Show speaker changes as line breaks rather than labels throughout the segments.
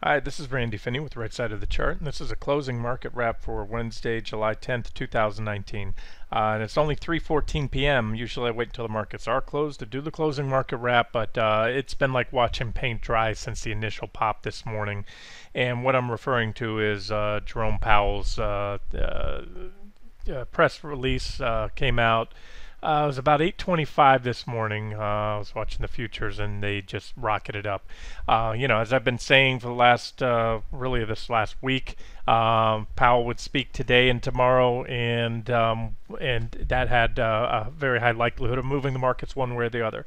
Hi, this is Randy Finney with Right Side of the Chart, and this is a closing market wrap for Wednesday, July 10th, 2019. Uh, and it's only 3:14 p.m. Usually, I wait until the markets are closed to do the closing market wrap, but uh, it's been like watching paint dry since the initial pop this morning. And what I'm referring to is uh, Jerome Powell's uh, uh, uh, press release came out. Uh, it was about 8:25 this morning. Uh, I was watching the futures, and they just rocketed up. Uh, you know, as I've been saying for the last, uh, really this last week, um, Powell would speak today and tomorrow, and um, and that had uh, a very high likelihood of moving the markets one way or the other.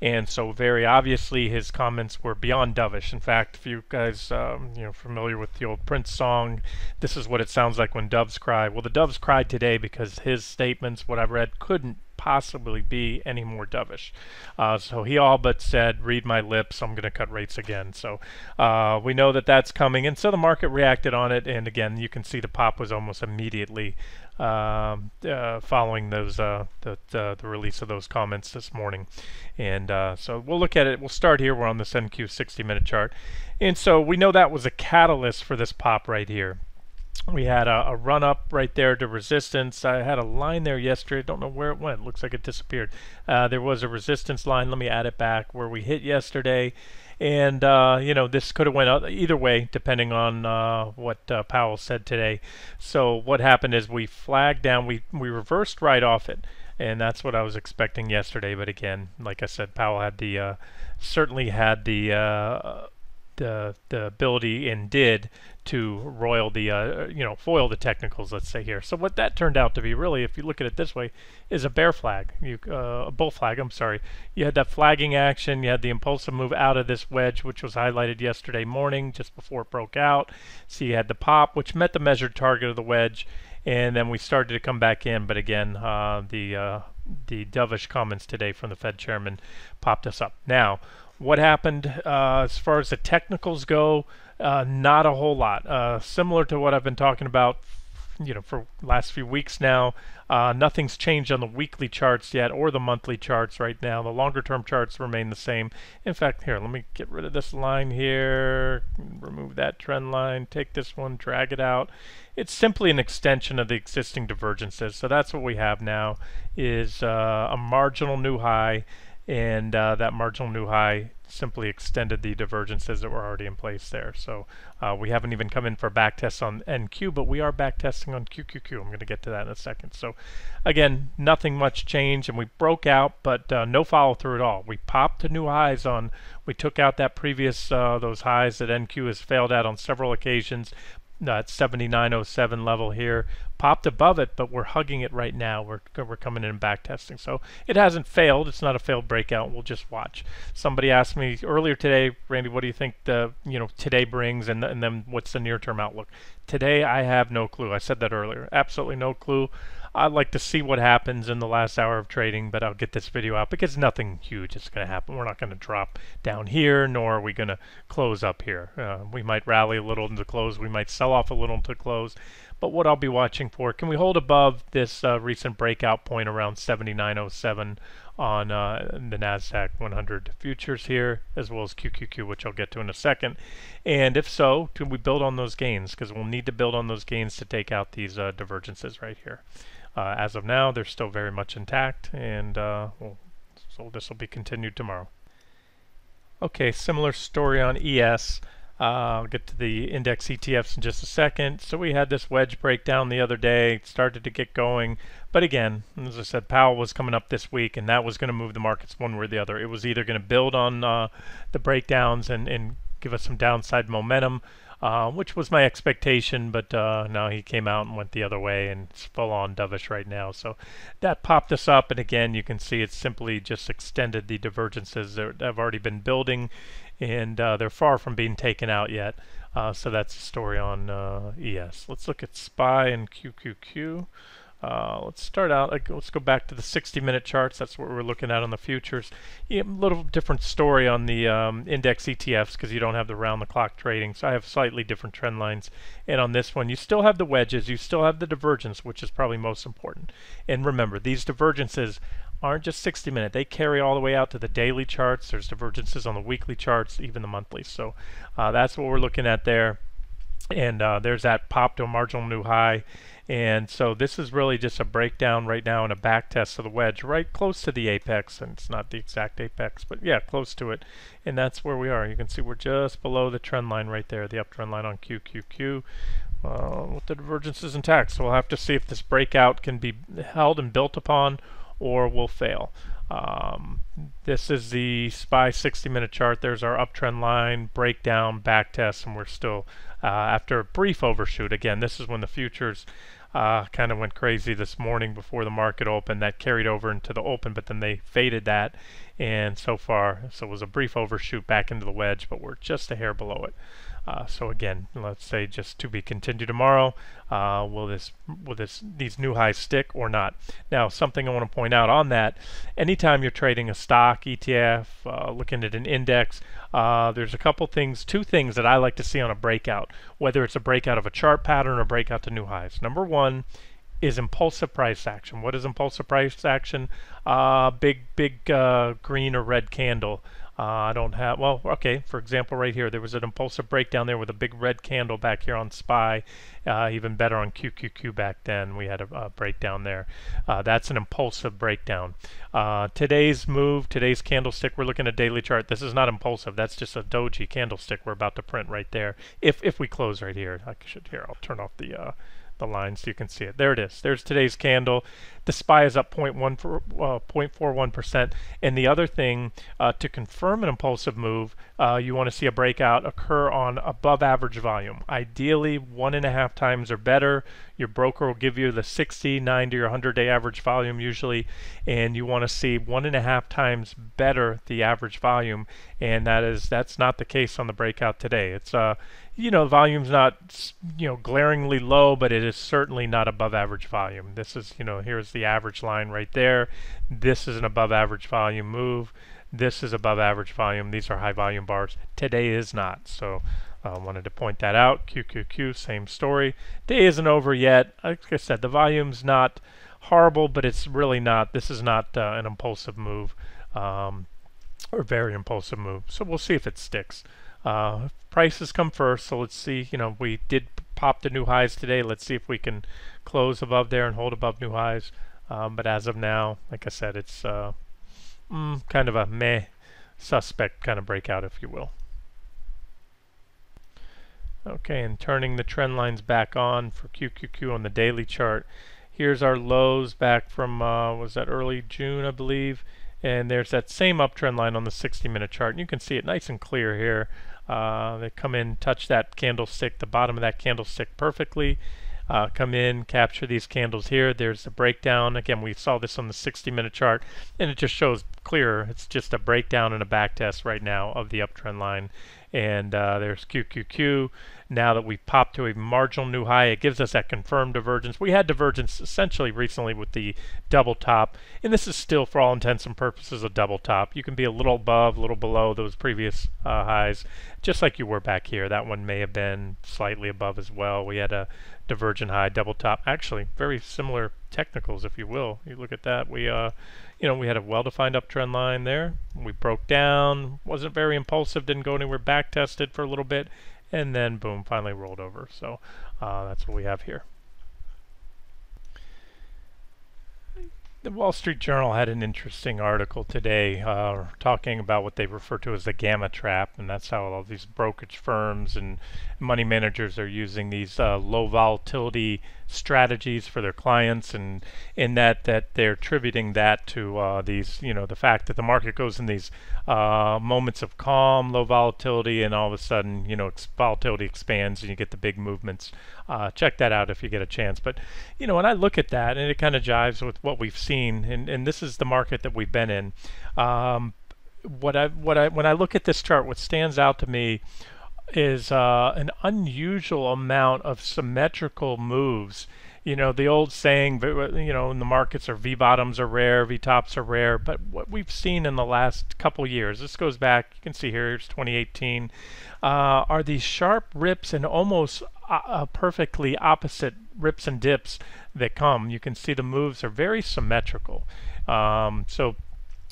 And so, very obviously, his comments were beyond dovish. In fact, if you guys, um, you know, familiar with the old Prince song, this is what it sounds like when doves cry. Well, the doves cried today because his statements, what I've read, couldn't possibly be any more dovish. Uh, so he all but said, "Read my lips. I'm going to cut rates again." So uh, we know that that's coming, and so the market reacted on it. And again, you can see the pop was almost immediately um, uh, following those uh, the, the, the release of those comments this morning. And uh, so we'll look at it. We'll start here. We're on this NQ 60 minute chart. And so we know that was a catalyst for this pop right here. We had a, a, run up right there to resistance. I had a line there yesterday. I don't know where it went. Looks like it disappeared. Uh, there was a resistance line. Let me add it back where we hit yesterday and uh, you know this could have went either way depending on uh, what uh, Powell said today. So what happened is we flagged down, we we reversed right off it, and that's what I was expecting yesterday. But again, like I said, Powell had the uh, certainly had the uh, the the ability and did to roil the uh, you know foil the technicals let's say here. So what that turned out to be really if you look at it this way is a bear flag. You uh, a bull flag I'm sorry. You had that flagging action. You had the impulsive move out of this wedge which was highlighted yesterday morning just before it broke out. So you had the pop which met the measured target of the wedge and then we started to come back in. But again uh, the uh, the dovish comments today from the Fed chairman popped us up. Now what happened uh, as far as the technicals go? Uh, not a whole lot. Uh, similar to what I've been talking about, you know, for last few weeks now. Uh, nothing's changed on the weekly charts yet or the monthly charts right now. The longer term charts remain the same. In fact, here, let me get rid of this line here, remove that trend line, take this one, drag it out. It's simply an extension of the existing divergences. So that's what we have now is uh, a marginal new high and uh, that marginal new high simply extended the divergences that were already in place there. So uh, we haven't even come in for back tests on NQ, but we are back testing on QQQ. I'm going to get to that in a second. So again, nothing much changed, and we broke out, but uh, no follow through at all. We popped to new highs on. We took out that previous uh, those highs that NQ has failed at on several occasions, that 7907 level here popped above it but we're hugging it right now. We're, we're coming in back testing. So it hasn't failed. It's not a failed breakout. We'll just watch. Somebody asked me earlier today Randy what do you think the you know today brings and, and then what's the near term outlook? Today I have no clue. I said that earlier. Absolutely no clue I'd like to see what happens in the last hour of trading, but I'll get this video out because nothing huge is going to happen. We're not going to drop down here, nor are we going to close up here. Uh, we might rally a little into close. We might sell off a little into close. But what I'll be watching for, can we hold above this uh, recent breakout point around 7907 on uh, the NASDAQ 100 futures here, as well as QQQ, which I'll get to in a second. And if so, can we build on those gains? Because we'll need to build on those gains to take out these uh, divergences right here. Uh, as of now, they're still very much intact, and uh, well, so this will be continued tomorrow. Okay, similar story on ES. Uh, I'll get to the index ETFs in just a second. So we had this wedge breakdown the other day, started to get going. But again, as I said, Powell was coming up this week, and that was going to move the markets one way or the other. It was either going to build on uh, the breakdowns and, and give us some downside momentum, uh, which was my expectation, but uh, now he came out and went the other way, and it's full on dovish right now. So that popped us up, and again, you can see it's simply just extended the divergences that have already been building, and uh, they're far from being taken out yet. Uh, so that's the story on uh, ES. Let's look at SPY and QQQ. Uh, let's start out, like, let's go back to the 60 minute charts. That's what we're looking at on the futures. A little different story on the um, index ETFs because you don't have the round the clock trading. So I have slightly different trend lines. And on this one, you still have the wedges, you still have the divergence, which is probably most important. And remember, these divergences aren't just 60 minute. They carry all the way out to the daily charts. There's divergences on the weekly charts, even the monthly. So uh, that's what we're looking at there. And uh, there's that pop to a marginal new high. And so this is really just a breakdown right now and a back test of the wedge right close to the apex. And it's not the exact apex, but yeah, close to it. And that's where we are. You can see we're just below the trend line right there, the uptrend line on QQQ. Uh, with the divergences intact. So we'll have to see if this breakout can be held and built upon or will fail. Um, this is the SPY 60 minute chart. There's our uptrend line, breakdown, back test, and we're still uh, after a brief overshoot. Again, this is when the futures uh, kind of went crazy this morning before the market opened. That carried over into the open, but then they faded that. And so far, so it was a brief overshoot back into the wedge, but we're just a hair below it. Uh, so again, let's say just to be continued tomorrow. Uh, will this will this these new highs stick or not? Now, something I want to point out on that: anytime you're trading a stock, ETF, uh, looking at an index, uh, there's a couple things, two things that I like to see on a breakout, whether it's a breakout of a chart pattern or breakout to new highs. Number one is impulsive price action. What is impulsive price action? Uh, big, big uh, green or red candle. Uh, I don't have, well, okay, for example, right here, there was an impulsive breakdown there with a big red candle back here on SPY, uh, even better on QQQ back then. We had a, a breakdown there. Uh, that's an impulsive breakdown. Uh, today's move, today's candlestick, we're looking at daily chart. This is not impulsive. That's just a doji candlestick we're about to print right there. If, if we close right here, I should, here, I'll turn off the, uh, the line so you can see it. There it is. There's today's candle. The SPY is up 0.1 for, uh, 0.41%. And the other thing, uh, to confirm an impulsive move, uh, you want to see a breakout occur on above average volume. Ideally, one and a half times or better. Your broker will give you the 60, 90, or 100 day average volume usually, and you want to see one and a half times better the average volume. And that is that's not the case on the breakout today. It's uh, you know, volume's not you know glaringly low, but it is certainly not above average volume. This is you know here's the average line right there. This is an above average volume move. This is above average volume. These are high volume bars. Today is not. So I uh, wanted to point that out. QQQ, same story. Day isn't over yet. Like I said, the volume's not horrible, but it's really not. This is not uh, an impulsive move um, or very impulsive move. So we'll see if it sticks. Uh, prices come first, so let's see. You know, we did pop the new highs today. Let's see if we can close above there and hold above new highs. Um, but as of now, like I said, it's uh, mm, kind of a meh suspect kind of breakout, if you will. Okay, and turning the trend lines back on for QQQ on the daily chart. Here's our lows back from, uh, was that early June, I believe. And there's that same uptrend line on the 60 minute chart. And you can see it nice and clear here. Uh, they come in, touch that candlestick, the bottom of that candlestick perfectly uh, come in, capture these candles here. There's the breakdown. Again, we saw this on the 60 minute chart and it just shows clearer. It's just a breakdown and a back test right now of the uptrend line. And uh, there's QQQ. Now that we've popped to a marginal new high, it gives us that confirmed divergence. We had divergence essentially recently with the double top, and this is still, for all intents and purposes, a double top. You can be a little above, a little below those previous uh, highs, just like you were back here. That one may have been slightly above as well. We had a divergent high, double top. Actually, very similar technicals, if you will. You look at that. We, uh, you know, we had a well-defined uptrend line there. We broke down. wasn't very impulsive. Didn't go anywhere. Back tested for a little bit, and then boom, finally rolled over. So uh, that's what we have here. The Wall Street Journal had an interesting article today uh, talking about what they refer to as the gamma trap, and that's how all these brokerage firms and money managers are using these uh, low volatility strategies for their clients, and in that that they're attributing that to uh, these, you know, the fact that the market goes in these uh, moments of calm, low volatility, and all of a sudden, you know, ex volatility expands and you get the big movements. Uh, check that out if you get a chance. But you know, when I look at that, and it kind of jives with what we've seen, and, and this is the market that we've been in. Um, what I what I when I look at this chart, what stands out to me is uh, an unusual amount of symmetrical moves. You know, the old saying, you know, in the markets are V bottoms are rare, V tops are rare. But what we've seen in the last couple years, this goes back, you can see here, it's 2018, uh, are these sharp rips and almost uh, uh, perfectly opposite rips and dips that come, you can see the moves are very symmetrical. Um, so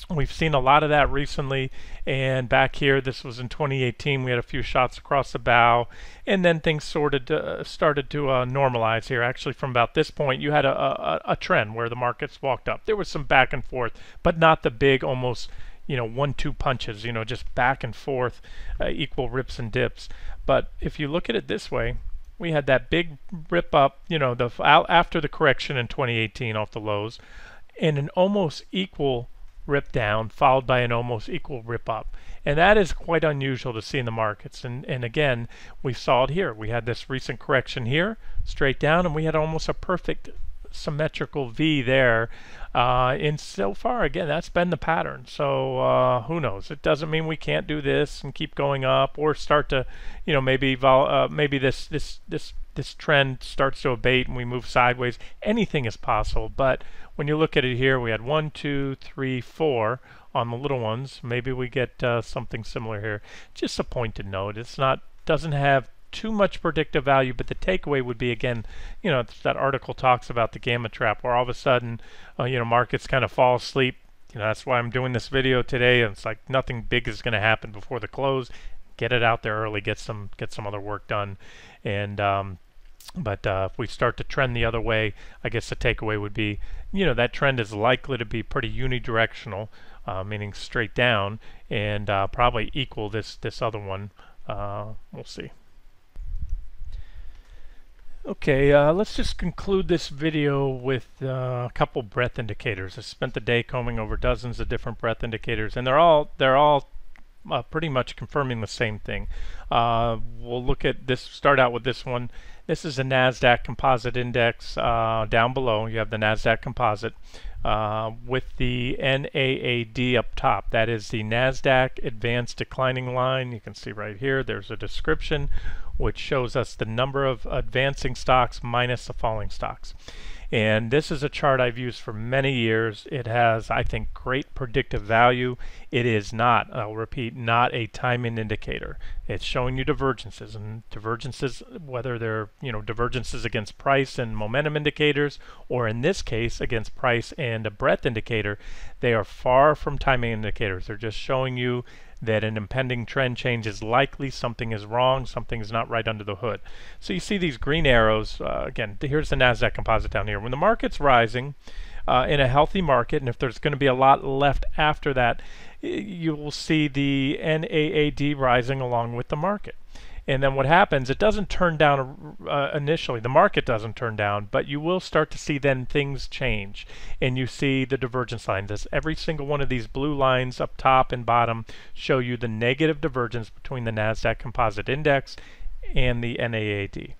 We've seen a lot of that recently, and back here, this was in 2018. We had a few shots across the bow, and then things sorted uh, started to uh, normalize here. Actually, from about this point, you had a, a, a trend where the markets walked up. There was some back and forth, but not the big, almost you know one-two punches. You know, just back and forth, uh, equal rips and dips. But if you look at it this way, we had that big rip up. You know, the after the correction in 2018 off the lows, and an almost equal rip down followed by an almost equal rip up. And that is quite unusual to see in the markets. And, and again, we saw it here. We had this recent correction here, straight down, and we had almost a perfect symmetrical V there. Uh, and so far, again, that's been the pattern. So uh, who knows? It doesn't mean we can't do this and keep going up, or start to, you know, maybe uh, maybe this this this this trend starts to abate and we move sideways. Anything is possible. But when you look at it here, we had one, two, three, four on the little ones. Maybe we get uh, something similar here. Just a point to note. It's not doesn't have too much predictive value, but the takeaway would be again, you know, that article talks about the gamma trap, where all of a sudden, uh, you know, markets kind of fall asleep. You know, that's why I'm doing this video today. And it's like nothing big is going to happen before the close. Get it out there early. Get some get some other work done, and um, but uh, if we start to trend the other way, I guess the takeaway would be, you know, that trend is likely to be pretty unidirectional, uh, meaning straight down, and uh, probably equal this this other one. Uh, we'll see. Okay, uh, let's just conclude this video with uh, a couple breadth indicators. I spent the day combing over dozens of different breadth indicators, and they're all they're all uh, pretty much confirming the same thing. Uh, we'll look at this. Start out with this one. This is a Nasdaq Composite Index. Uh, down below, you have the Nasdaq Composite uh, with the NAAD up top. That is the Nasdaq Advanced Declining Line. You can see right here. There's a description which shows us the number of advancing stocks minus the falling stocks. And this is a chart I've used for many years. It has, I think, great predictive value. It is not, I'll repeat, not a timing indicator. It's showing you divergences and divergences, whether they're, you know, divergences against price and momentum indicators, or in this case, against price and a breadth indicator, they are far from timing indicators. They're just showing you that an impending trend change is likely, something is wrong, something is not right under the hood. So you see these green arrows, uh, again, here's the NASDAQ composite down here. When the market's rising uh, in a healthy market, and if there's going to be a lot left after that, you will see the NAAD rising along with the market. And then what happens, it doesn't turn down uh, initially, the market doesn't turn down, but you will start to see then things change. And you see the divergence lines. As every single one of these blue lines up top and bottom show you the negative divergence between the NASDAQ Composite Index and the NAAD.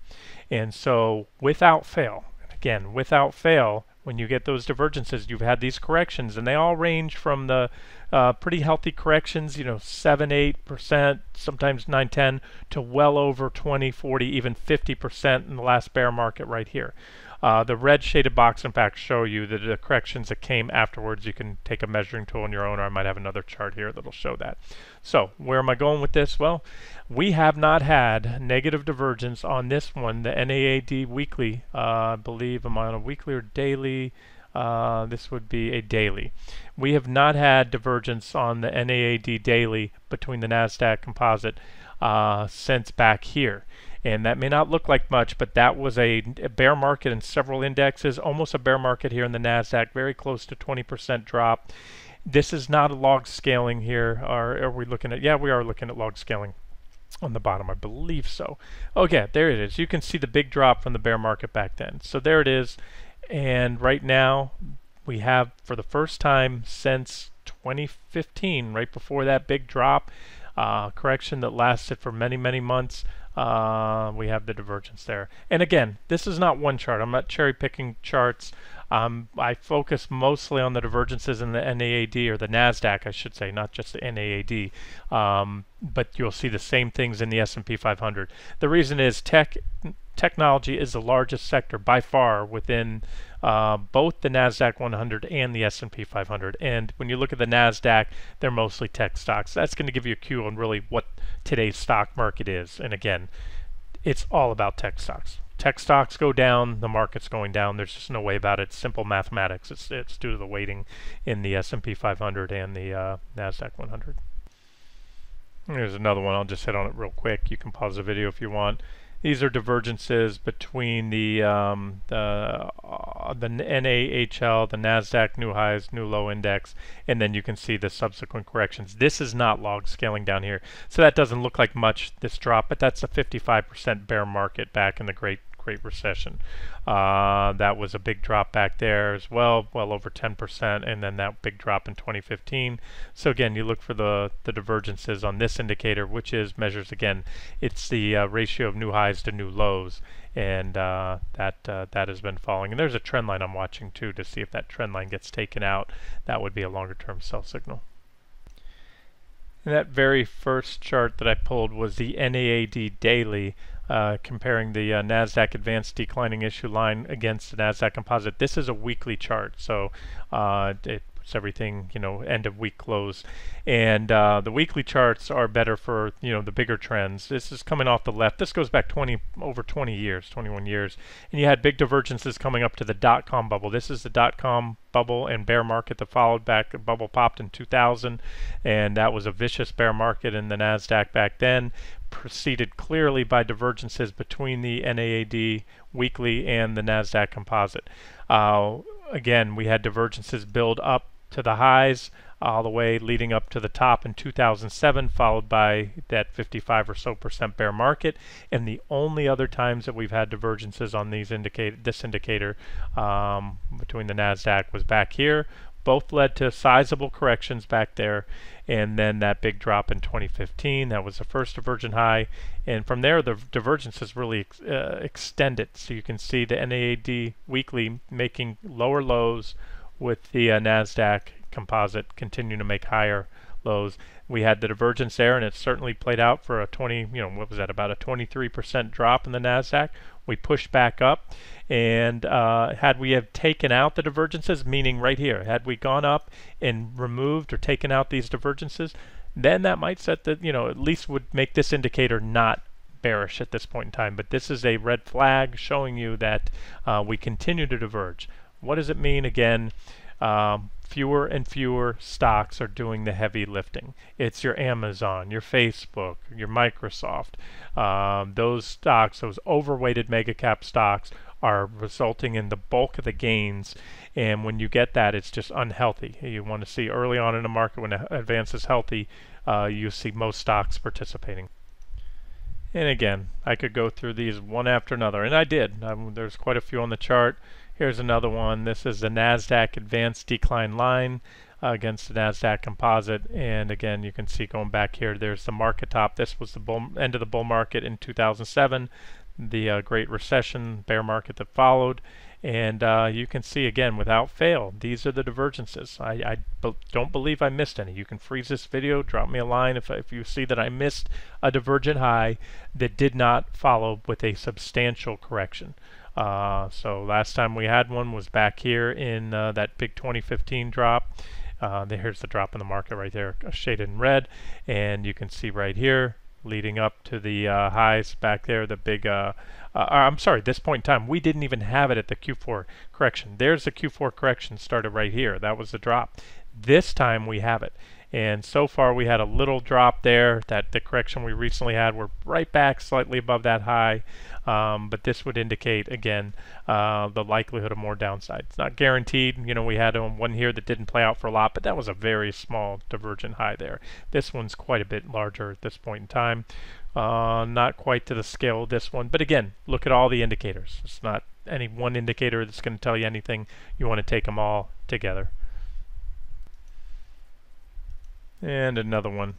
And so without fail, again, without fail, when you get those divergences, you've had these corrections, and they all range from the uh, pretty healthy corrections, you know, 7, 8%, sometimes 9, 10, to well over 20, 40, even 50% in the last bear market right here. Uh, the red shaded box, in fact, show you the, the corrections that came afterwards. You can take a measuring tool on your own, or I might have another chart here that'll show that. So, where am I going with this? Well, we have not had negative divergence on this one, the NAAD weekly. Uh, I believe am I'm on a weekly or daily. Uh, this would be a daily. We have not had divergence on the NAAD daily between the NASDAQ composite uh, since back here. And that may not look like much, but that was a, bear market in several indexes, almost a bear market here in the NASDAQ, very close to 20% drop. This is not a log scaling here. Are, are we looking at, yeah, we are looking at log scaling on the bottom, I believe so. Okay, there it is. You can see the big drop from the bear market back then. So there it is. And right now, we have, for the first time since 2015, right before that big drop, uh, correction that lasted for many, many months, uh, we have the divergence there. And again, this is not one chart. I'm not cherry picking charts. Um, I focus mostly on the divergences in the NAAD or the NASDAQ, I should say, not just the NAAD. Um, but you'll see the same things in the S&P 500. The reason is tech technology is the largest sector by far within uh, both the Nasdaq 100 and the S&P 500. And when you look at the Nasdaq, they're mostly tech stocks. That's going to give you a cue on really what today's stock market is. And again, it's all about tech stocks tech stocks go down, the market's going down. There's just no way about it. It's simple mathematics. It's it's due to the weighting in the S&P 500 and the uh, Nasdaq 100. Here's another one. I'll just hit on it real quick. You can pause the video if you want. These are divergences between the um, the uh, the NAHL, the Nasdaq new highs, new low index, and then you can see the subsequent corrections. This is not log scaling down here, so that doesn't look like much this drop, but that's a 55% bear market back in the Great Great Recession. Uh, that was a big drop back there as well, well over 10%, and then that big drop in 2015. So again, you look for the, the divergences on this indicator, which is measures again, it's the uh, ratio of new highs to new lows, and uh, that uh, that has been falling. And there's a trend line I'm watching too to see if that trend line gets taken out. That would be a longer term sell signal. And that very first chart that I pulled was the NAAD daily uh, comparing the uh, NASDAQ advanced declining issue line against the NASDAQ composite. This is a weekly chart, so uh, everything, you know, end of week close. And uh, the weekly charts are better for, you know, the bigger trends. This is coming off the left. This goes back 20, over 20 years, 21 years. And you had big divergences coming up to the dot-com bubble. This is the dot-com bubble and bear market that followed back. The bubble popped in 2000, and that was a vicious bear market in the NASDAQ back then preceded clearly by divergences between the NAAD weekly and the NASDAQ composite. Uh, again, we had divergences build up to the highs all the way leading up to the top in 2007, followed by that 55 or so percent bear market. And the only other times that we've had divergences on these indicate this indicator um, between the Nasdaq was back here. Both led to sizable corrections back there, and then that big drop in 2015. That was the first divergent high, and from there the divergence has really uh, extended. So you can see the NAAD weekly making lower lows with the uh, Nasdaq composite continuing to make higher lows. We had the divergence there, and it certainly played out for a 20, you know, what was that, about a 23% drop in the Nasdaq. We pushed back up, and uh, had we have taken out the divergences, meaning right here, had we gone up and removed or taken out these divergences, then that might set the, you know, at least would make this indicator not bearish at this point in time. But this is a red flag showing you that uh, we continue to diverge. What does it mean? Again, um, fewer and fewer stocks are doing the heavy lifting. It's your Amazon, your Facebook, your Microsoft. Um, those stocks, those overweighted mega cap stocks, are resulting in the bulk of the gains. And when you get that, it's just unhealthy. You want to see early on in the market when advance is healthy, uh, you see most stocks participating. And again, I could go through these one after another, and I did. Um, there's quite a few on the chart. Here's another one. This is the NASDAQ Advanced Decline Line uh, against the NASDAQ Composite. And again, you can see going back here, there's the market top. This was the bull, end of the bull market in 2007, the uh, Great Recession, bear market that followed. And uh, you can see again, without fail, these are the divergences. I, don't believe I missed any. You can freeze this video, drop me a line if, if you see that I missed a divergent high that did not follow with a substantial correction. Uh, so last time we had one was back here in uh, that big 2015 drop. Uh, the drop in the market right there, shaded in red, and you can see right here, leading up to the uh, highs back there, the big. Uh, uh, I'm sorry, this point in time, we didn't even have it at the Q4 correction. There's the Q4 correction started right here. That was the drop. This time we have it. And so far we had a little drop there. That the correction we recently had, we're right back slightly above that high. Um, but this would indicate again uh, the likelihood of more downside. It's not guaranteed. You know, we had um, one here that didn't play out for a lot, but that was a very small divergent high there. This one's quite a bit larger at this point in time. Uh, not quite to the scale of this one, but again, look at all the indicators. It's not any one indicator that's going to tell you anything. You want to take them all together. And another one.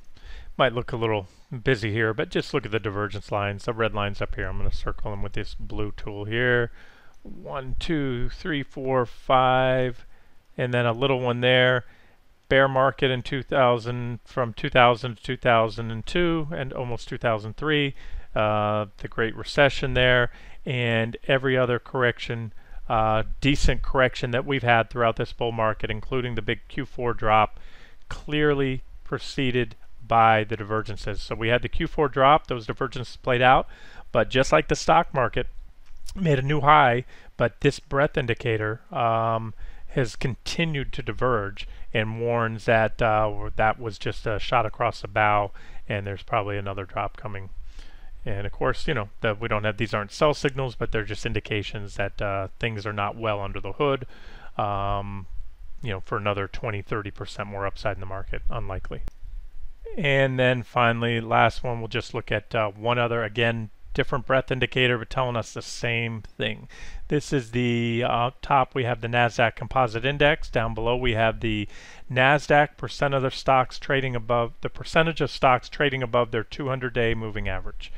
Might look a little busy here, but just look at the divergence lines, the red lines up here. I'm going to circle them with this blue tool here. One, two, three, four, five, and then a little one there. Bear market in 2000, from 2000 to 2002 and almost 2003. Uh, the Great Recession there, and every other correction, uh, decent correction that we've had throughout this bull market, including the big Q4 drop, clearly preceded by the divergences. So we had the Q4 drop, those divergences played out, but just like the stock market, made a new high, but this breadth indicator um, has continued to diverge and warns that uh, that was just a shot across the bow and there's probably another drop coming. And of course, you know, that we don't have these aren't sell signals, but they're just indications that uh, things are not well under the hood. Um, you know, for another 20, 30% more upside in the market, unlikely. And then finally, last one, we'll just look at uh, one other, again, different breadth indicator, but telling us the same thing. This is the uh, top, we have the NASDAQ Composite Index. Down below, we have the NASDAQ percent of their stocks trading above, the percentage of stocks trading above their 200-day moving average.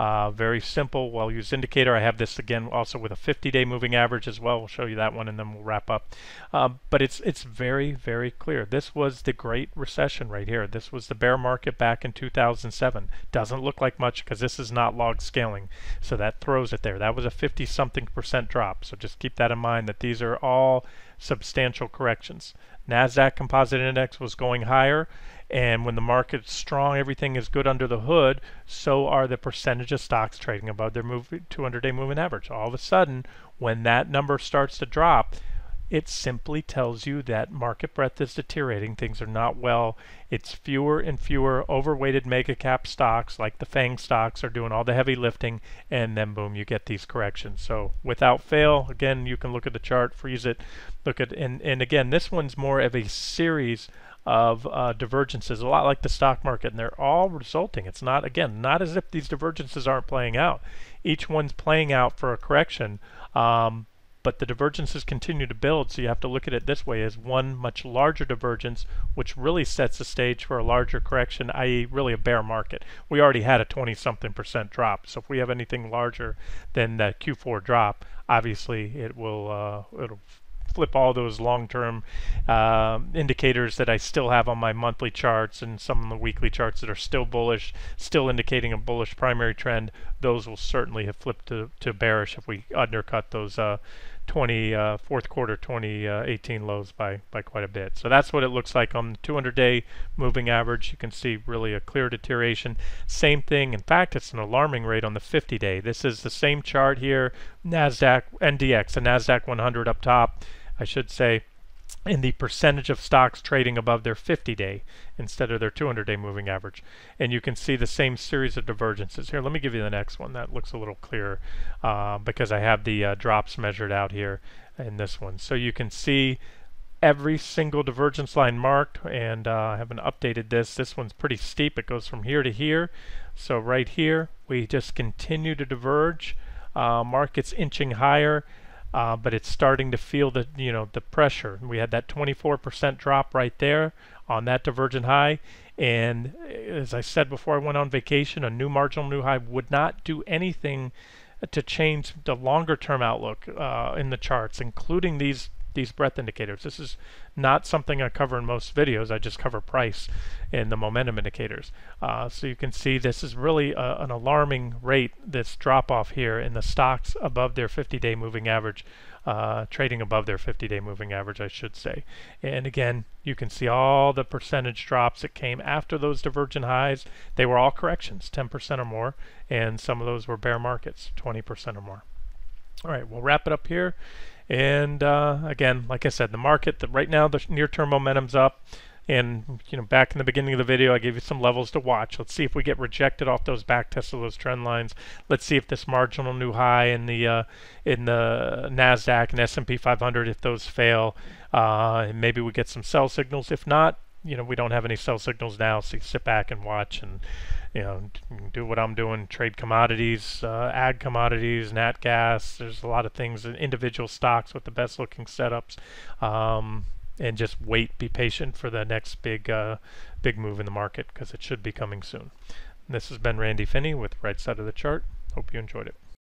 Uh, very simple, well-used indicator. I have this again also with a 50-day moving average as well. We'll show you that one and then we'll wrap up. Uh, but it's it's very, very clear. This was the Great Recession right here. This was the bear market back in 2007. Doesn't look like much because this is not log scaling. So that throws it there. That was a 50-something percent drop. So just keep that in mind that these are all substantial corrections. NASDAQ Composite Index was going higher and when the market's strong, everything is good under the hood, so are the percentage of stocks trading above their 200-day moving average. All of a sudden, when that number starts to drop, it simply tells you that market breadth is deteriorating. Things are not well. It's fewer and fewer overweighted mega cap stocks like the FANG stocks are doing all the heavy lifting and then boom, you get these corrections. So without fail, again, you can look at the chart, freeze it, look at, and, and again, this one's more of a series of uh, divergences, a lot like the stock market, and they're all resulting. It's not, again, not as if these divergences aren't playing out. Each one's playing out for a correction, um, but the divergences continue to build, so you have to look at it this way as one much larger divergence, which really sets the stage for a larger correction, i.e. really a bear market. We already had a 20-something percent drop, so if we have anything larger than that Q4 drop, obviously it will uh, it'll flip all those long-term uh, indicators that I still have on my monthly charts and some of the weekly charts that are still bullish, still indicating a bullish primary trend, those will certainly have flipped to, to bearish if we undercut those uh, 20 uh, fourth quarter 2018 lows by by quite a bit. So that's what it looks like on the 200-day moving average. You can see really a clear deterioration. Same thing. In fact, it's an alarming rate on the 50-day. This is the same chart here. Nasdaq NDX, the Nasdaq 100 up top. I should say, in the percentage of stocks trading above their 50-day instead of their 200-day moving average. And you can see the same series of divergences. Here, let me give you the next one. That looks a little clearer uh, because I have the uh, drops measured out here in this one. So you can see every single divergence line marked and uh, I haven't updated this. This one's pretty steep. It goes from here to here. So right here, we just continue to diverge. Uh, markets inching higher uh, but it's starting to feel the you know the pressure. We had that 24% drop right there on that divergent high, and as I said before I went on vacation, a new marginal new high would not do anything to change the longer term outlook uh, in the charts, including these these breadth indicators. This is not something I cover in most videos. I just cover price and the momentum indicators. Uh, so you can see this is really a, an alarming rate, this drop off here in the stocks above their 50-day moving average, uh, trading above their 50-day moving average, I should say. And again, you can see all the percentage drops that came after those divergent highs. They were all corrections, 10% or more, and some of those were bear markets, 20% or more. All right, we'll wrap it up here. And uh, again, like I said, the market, the, right now the near-term momentum's up. And you know, back in the beginning of the video, I gave you some levels to watch. Let's see if we get rejected off those back tests of those trend lines. Let's see if this marginal new high in the uh, in the Nasdaq and S&P 500, if those fail, uh, and maybe we get some sell signals. If not, you know, we don't have any sell signals now, so sit back and watch and you know, do what I'm doing, trade commodities, uh, ag commodities, nat gas. There's a lot of things, individual stocks with the best looking setups, um, and just wait, be patient for the next big, uh, big move in the market because it should be coming soon. This has been Randy Finney with Right Side of the Chart. Hope you enjoyed it.